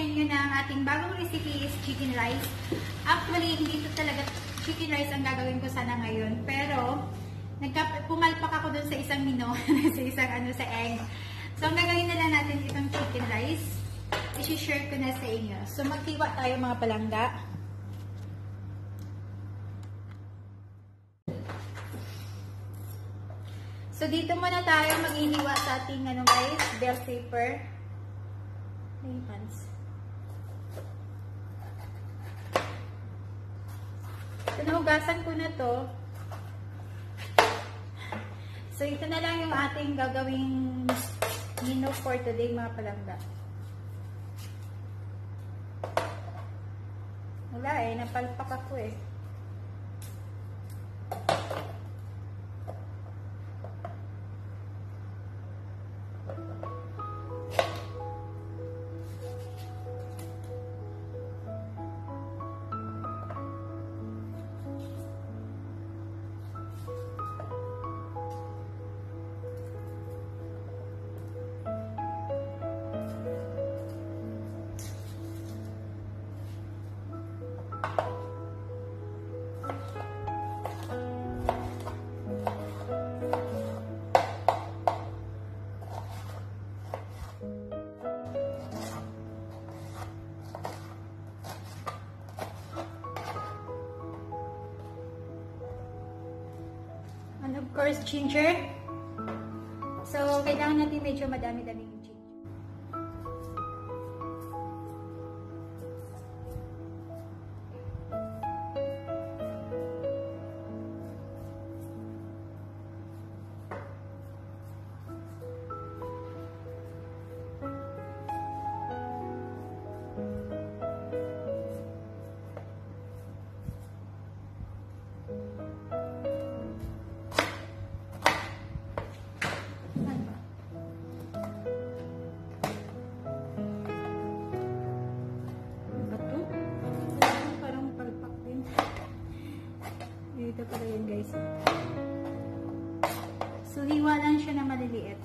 inyo na ang ating bagong recipe is chicken rice. Actually, hindi ito talaga chicken rice ang gagawin ko sana ngayon. Pero, nagka, pumalpak ako dun sa isang mino, sa isang ano, sa egg. So, ang gagawin na lang natin itong chicken rice. I-share ko na sa inyo. So, magtiwa tayo mga palangga. So, dito muna tayo maghihiwa sa ating ano guys, bell paper. Laypans. So, nahugasan ko na to. So, ito na lang yung ating gagawing menu for today mga palangga. Wala eh, napalpak ako eh. Course, ginger. So, kailangan natin medyo madami-dami pala yun guys. So, hiwa lang siya na maliliit.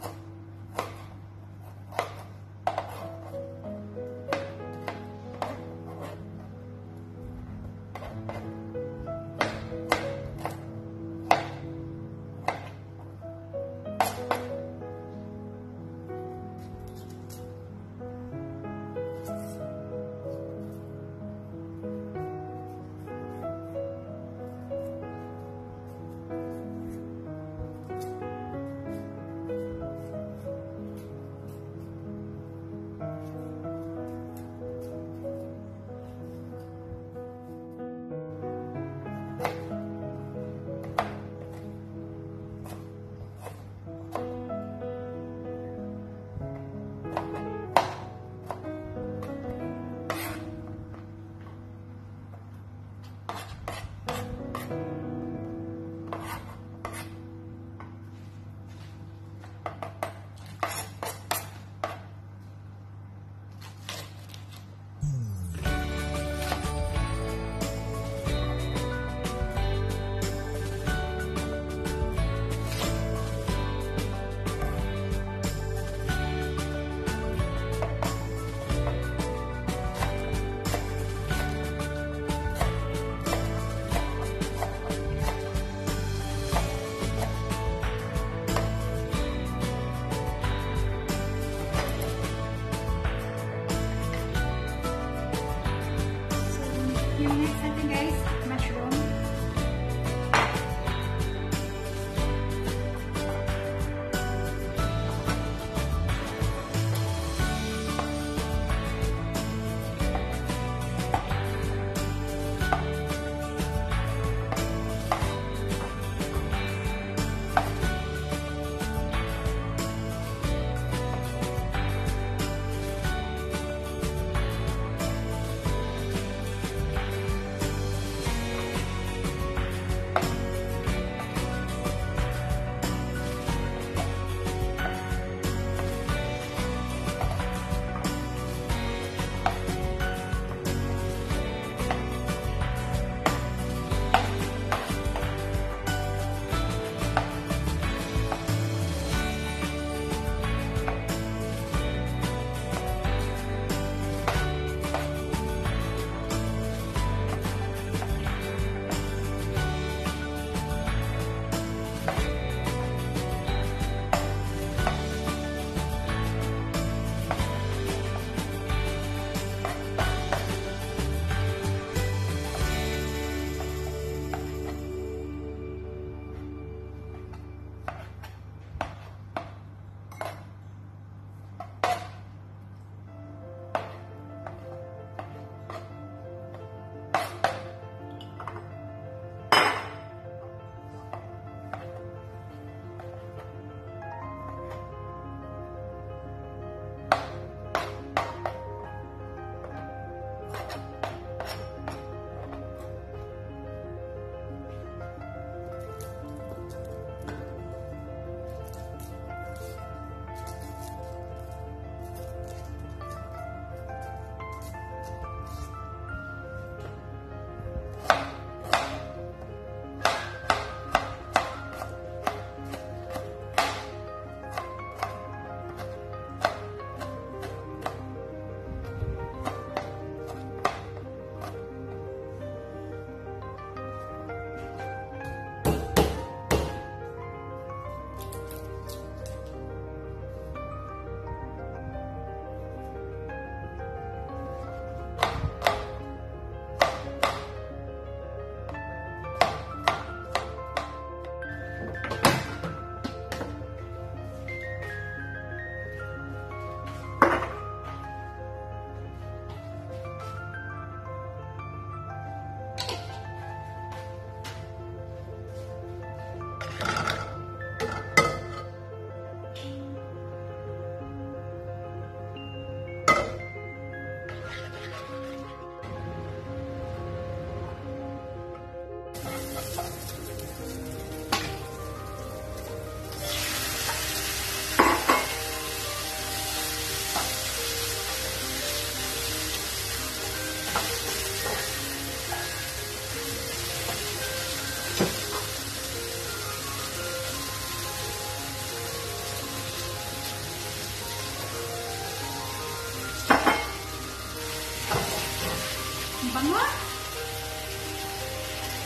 Bango.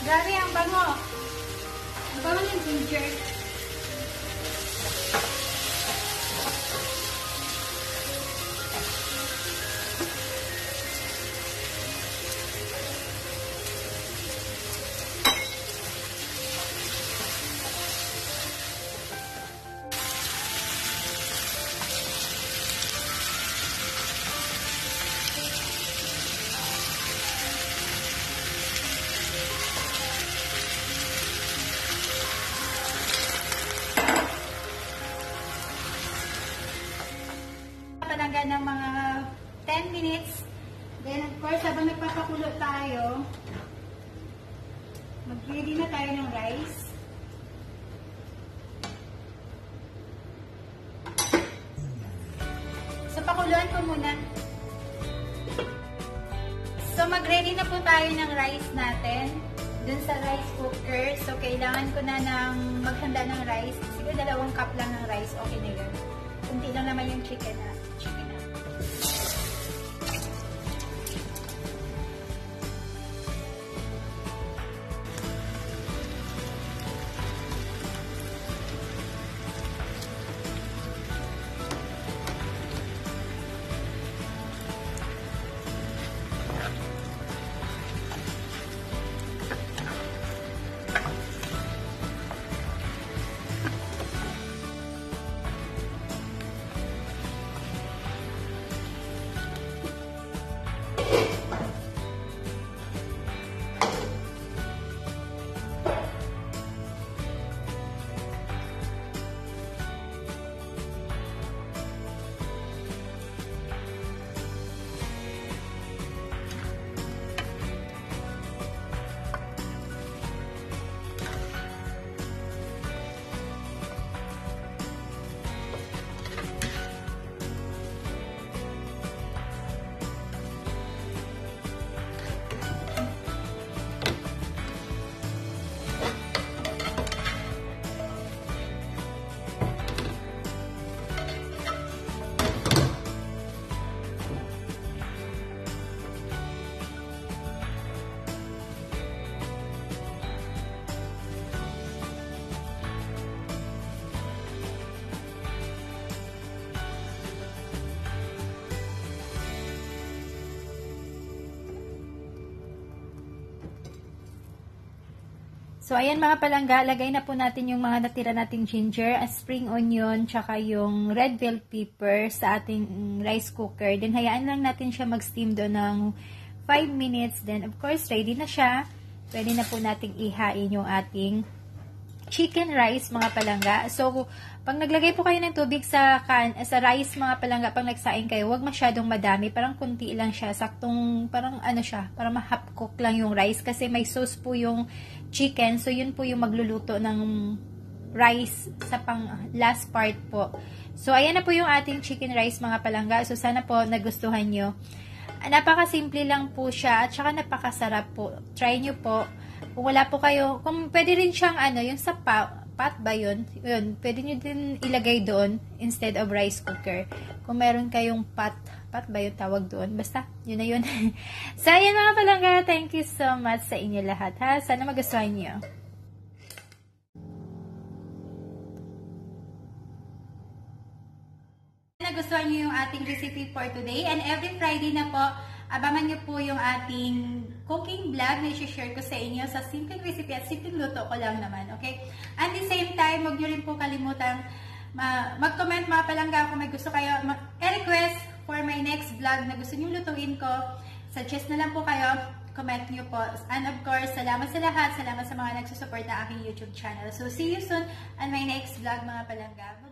Grabe ang bango. Ang bango ng ginger. Palangga ng mga 10 minutes. Then, of course, habang nagpapakulo tayo, mag-ready na tayo ng rice. So, pakuluan ko muna. So, mag-ready na po tayo ng rice natin dun sa rice cooker. So, kailangan ko na ng maghanda ng rice. Siguro dalawang cup lang ng rice. Okay na yun. Kunti lang naman yung chicken na. So, ayan mga palangga, lagay na po natin yung mga natira nating ginger, a spring onion, tsaka yung red bell pepper sa ating rice cooker. Then, hayaan lang natin siya mag-steam doon ng 5 minutes. Then, of course, ready na siya. Pwede na po nating ihain yung ating chicken rice, mga palangga. So, pag naglagay po kayo ng tubig sa kan sa rice, mga palangga, pag nagsaing kayo, wag masyadong madami. Parang kunti lang siya. Saktong, parang ano siya, parang ma-half cook lang yung rice. Kasi may sauce po yung chicken. So, yun po yung magluluto ng rice sa pang last part po. So, ayan na po yung ating chicken rice, mga palangga. So, sana po nagustuhan nyo. Napaka-simple lang po siya at saka napakasarap po. Try nyo po. Kung wala po kayo, kung pwede rin siyang ano, yung sa pa, pot ba yun? Yun, pwede nyo din ilagay doon instead of rice cooker. Kung meron kayong pot, pot ba yung tawag doon? Basta, yun na yun. so, ayan mga palangga, thank you so much sa inyo lahat ha. Sana magustuhan nyo. Nagustuhan nyo yung ating recipe for today and every Friday na po, abangan nyo po yung ating cooking vlog na i-share ko sa inyo sa simpleng recipe at simpleng luto ko lang naman, okay? At the same time, huwag nyo rin po kalimutang mag-comment mga palangga kung may gusto kayo, i-request for my next vlog na gusto nyo lutuin ko. Suggest na lang po kayo, comment nyo po. And of course, salamat sa lahat, salamat sa mga nagsusupport na aking YouTube channel. So, see you soon on my next vlog mga palangga.